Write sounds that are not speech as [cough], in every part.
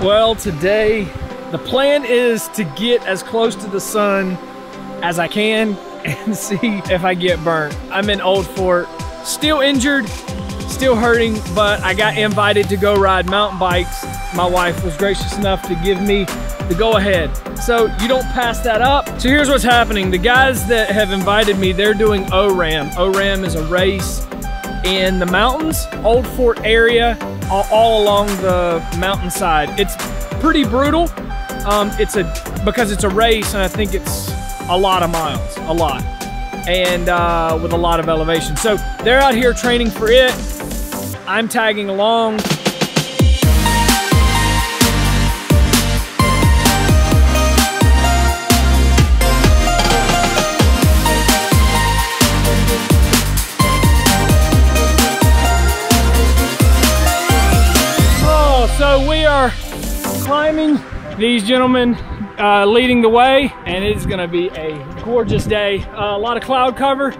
Well, today the plan is to get as close to the sun as I can [laughs] and see if I get burnt. I'm in Old Fort, still injured, still hurting, but I got invited to go ride mountain bikes. My wife was gracious enough to give me the go ahead. So you don't pass that up. So here's what's happening. The guys that have invited me, they're doing ORAMM. ORAMM is a race in the mountains, Old Fort area, all, along the mountainside. It's pretty brutal. Um, it's a because it's a race, and I think it's a lot of miles, a lot, and uh, with a lot of elevation. So they're out here training for it. I'm tagging along. These gentlemen uh, leading the way, and it is gonna be a gorgeous day. Uh, a lot of cloud cover,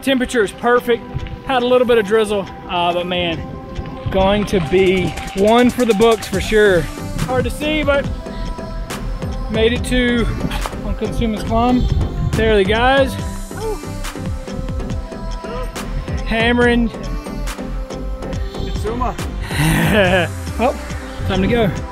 temperature is perfect. Had a little bit of drizzle, uh, but man, going to be one for the books for sure. Hard to see, but made it to on Kitsuma's Climb. There are the guys. Hammering. Kitsuma. [laughs] oh, time to go.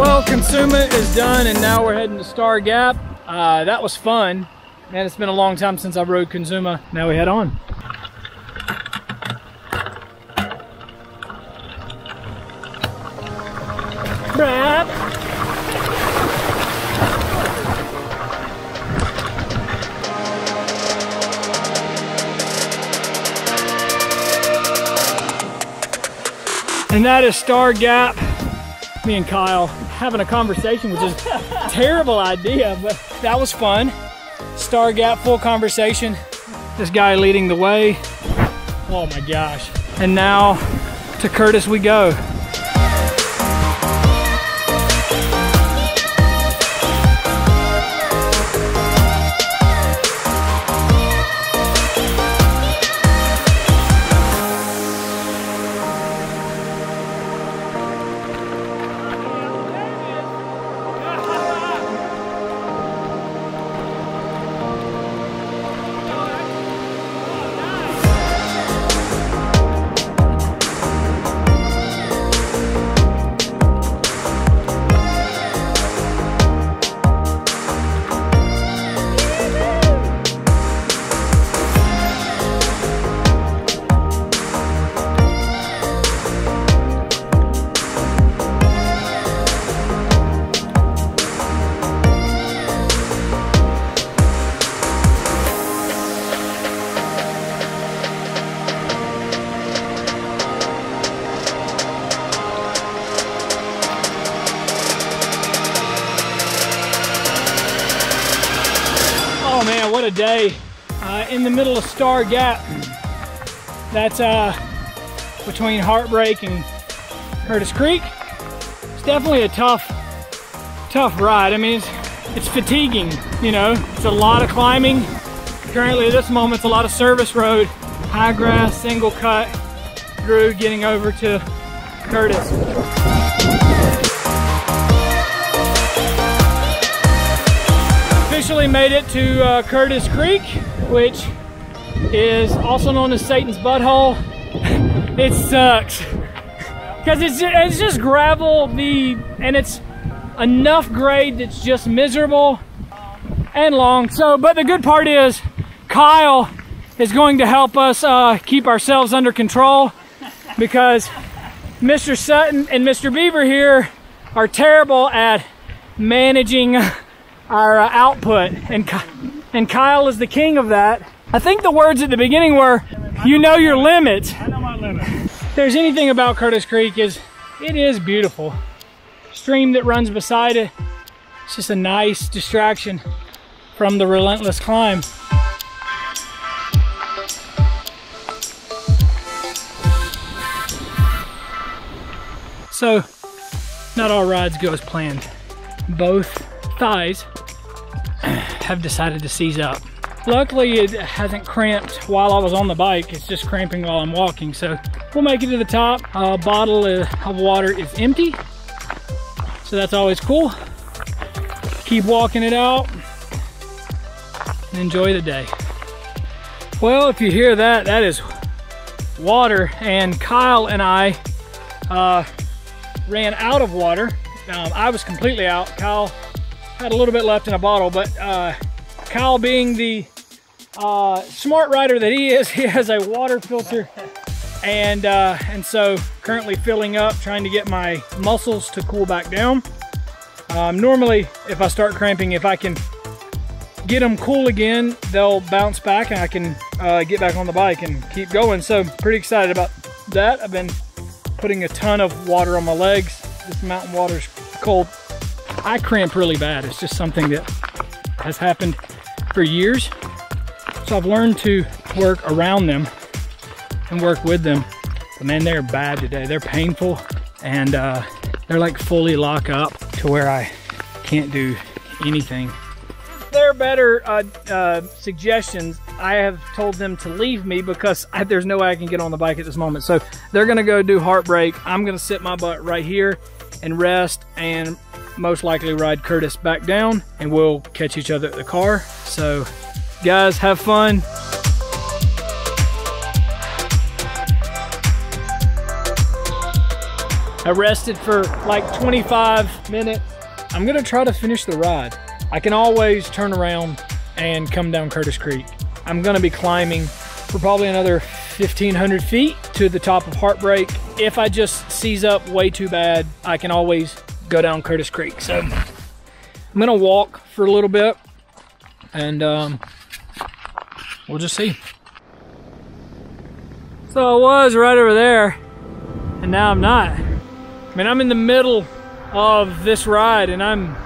Well, Kitsuma is done, and now we're heading to Star Gap. Uh, that was fun. Man, it's been a long time since I rode Kitsuma. Now we head on. Brap. And that is Star Gap me and Kyle having a conversation, which is terrible idea, but that was fun. Star Gap, full conversation. This guy leading the way. Oh my gosh. And now to Curtis we go. What a day. Uh, in the middle of Star Gap. That's uh, between Heartbreak and Curtis Creek. It's definitely a tough, tough ride. I mean, it's, it's fatiguing, you know. It's a lot of climbing. Currently at this moment, it's a lot of service road, high grass, single cut through getting over to Curtis. Made it to uh, Curtis Creek, which is also known as Satan's Butthole. [laughs] it sucks [laughs] because it's it's just gravel. The and it's enough grade that's just miserable and long. So, but the good part is Kyle is going to help us uh, keep ourselves under control because Mr. Sutton and Mr. Beaver here are terrible at managing [laughs] our uh, output and and Kyle is the king of that I think the words at the beginning were, you know your limits. I know my limit. If there's anything about Curtis Creek is, it is beautiful. Stream that runs beside it. It's just a nice distraction from the relentless climb. So, not all rides go as planned. Both thighs have decided to seize up. Luckily, it hasn't cramped while I was on the bike. It's just cramping while I'm walking. So we'll make it to the top. A bottle of water is empty. So that's always cool. Keep walking it out and enjoy the day. Well, if you hear that, that is water. And Kyle and I uh, ran out of water. Um, I was completely out. Kyle had a little bit left in a bottle, but uh, Kyle being the uh, smart rider that he is, [laughs] he has a water filter and uh, and so currently filling up, trying to get my muscles to cool back down. Um, normally, if I start cramping, if I can get them cool again, they'll bounce back and I can uh, get back on the bike and keep going. So pretty excited about that. I've been putting a ton of water on my legs. This mountain water's cold. I cramp really bad. It's just something that has happened for years. So I've learned to work around them and work with them. But man, they're bad today. They're painful and uh, they're like fully lock up to where I can't do anything. There are better uh, uh, suggestions. I have told them to leave me because I, there's no way I can get on the bike at this moment. So they're gonna go do heartbreak. I'm gonna sit my butt right here and rest and most likely ride Curtis back down and we'll catch each other at the car. So guys, have fun. I rested for like 25 minutes. I'm gonna try to finish the ride. I can always turn around and come down Curtis Creek. I'm gonna be climbing for probably another 1500 feet to the top of Heartbreak. If I just seize up way too bad, I can always go down Curtis Creek. So I'm gonna walk for a little bit and um, we'll just see. So I was right over there and now I'm not. I mean, I'm in the middle of this ride and I'm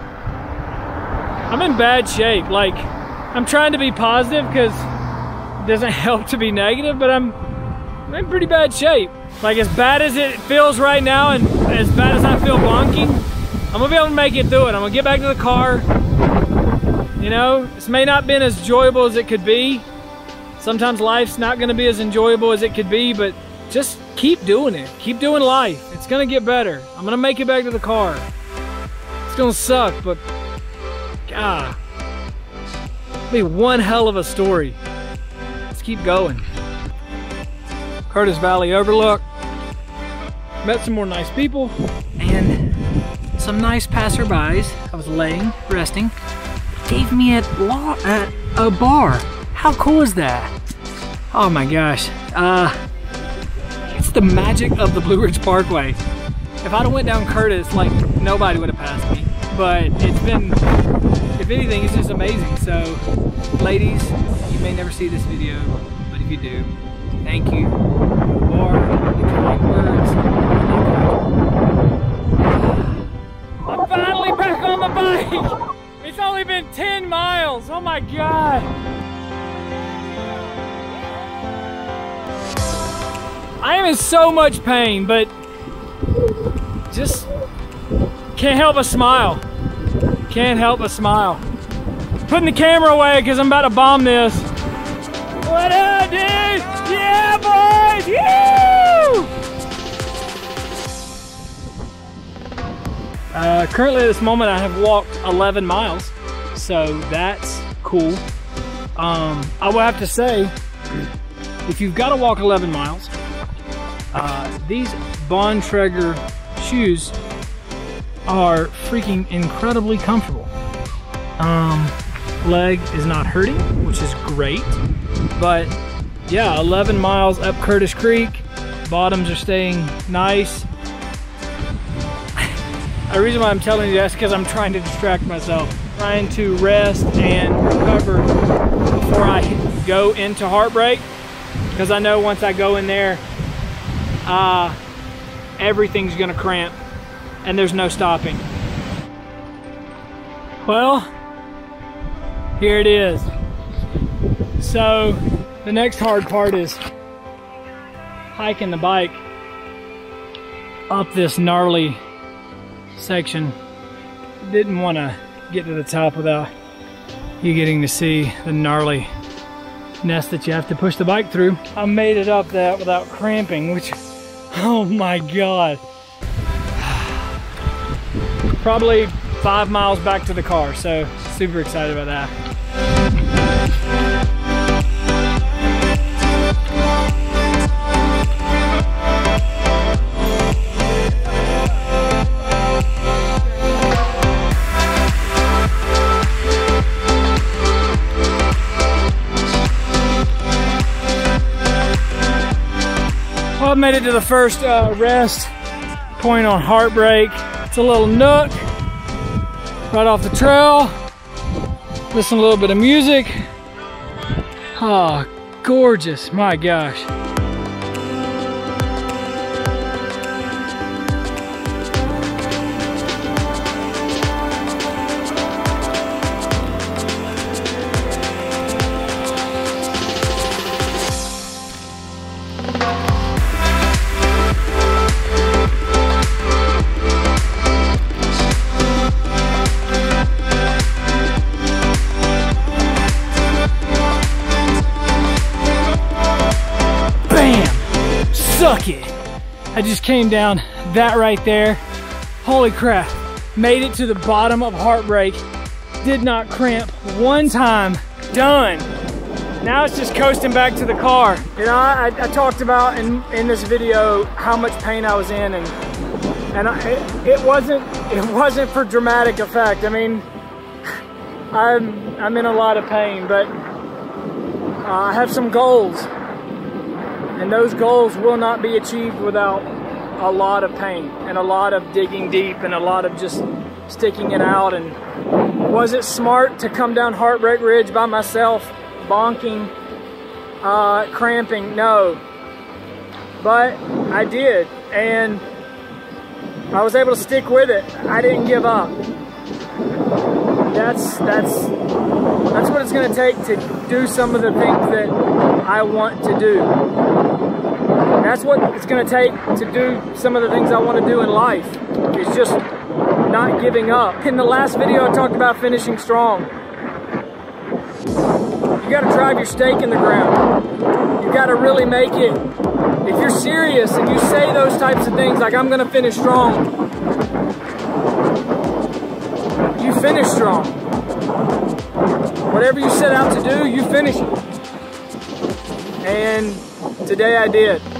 I'm in bad shape. Like, I'm trying to be positive because it doesn't [laughs] help to be negative, but I'm, I'm in pretty bad shape. Like, as bad as it feels right now and as bad as I feel bonking, I'm gonna be able to make it through it. I'm gonna get back to the car. You know, this may not been as enjoyable as it could be. Sometimes life's not gonna be as enjoyable as it could be, but just keep doing it. Keep doing life. It's gonna get better. I'm gonna make it back to the car. It's gonna suck, but God, be one hell of a story. Let's keep going. Curtis Valley Overlook. Met some more nice people and some nice passerbys. I was laying, resting. Gave me a, a, a bar. How cool is that? Oh my gosh. Uh, it's the magic of the Blue Ridge Parkway. If I'd have went down Curtis, like nobody would have passed me. But it's been, if anything, it's just amazing. So, ladies, you may never see this video, but if you do, thank you for the kind words. It's only been 10 miles. Oh my God. I am in so much pain, but just can't help but smile. Can't help but smile. Putting the camera away because I'm about to bomb this. What up, dude? Yeah, boys! Woo! Uh, currently at this moment I have walked 11 miles, so that's cool. Um, I will have to say, if you've got to walk 11 miles, uh, these Bontrager shoes are freaking incredibly comfortable. Um, leg is not hurting, which is great. But yeah, 11 miles up Curtis Creek. Bottoms are staying nice. The reason why I'm telling you that's because I'm trying to distract myself. Trying to rest and recover before I go into heartbreak because I know once I go in there, uh, everything's gonna cramp and there's no stopping. Well, here it is. So the next hard part is hiking the bike up this gnarly section. Didn't want to get to the top without you getting to see the gnarly nest that you have to push the bike through. I made it up that without cramping, which, [laughs] oh my God. [sighs] Probably five miles back to the car, so super excited about that. I made it to the first uh, rest point on Heartbreak. It's a little nook right off the trail. Listen a little bit of music. Oh, gorgeous, my gosh. I just came down that right there. Holy crap. Made it to the bottom of Heartbreak. Did not cramp one time. Done. Now it's just coasting back to the car. You know, I, I talked about in, in this video how much pain I was in and and I, it, it wasn't [laughs] it wasn't for dramatic effect. I mean, I'm I'm in a lot of pain, but uh, I have some goals and those goals will not be achieved without a lot of pain and a lot of digging deep and a lot of just sticking it out. And was it smart to come down Heartbreak Ridge by myself, bonking, uh, cramping? No. But I did. And I was able to stick with it. I didn't give up. That's, that's, that's what it's going to take to do some of the things that I want to do. That's what it's going to take to do some of the things I want to do in life. Is just not giving up. In the last video, I talked about finishing strong. You got to drive your stake in the ground. You got to really make it. If you're serious and you say those types of things, like I'm going to finish strong, you finish strong. Whatever you set out to do, you finish it. And today I did.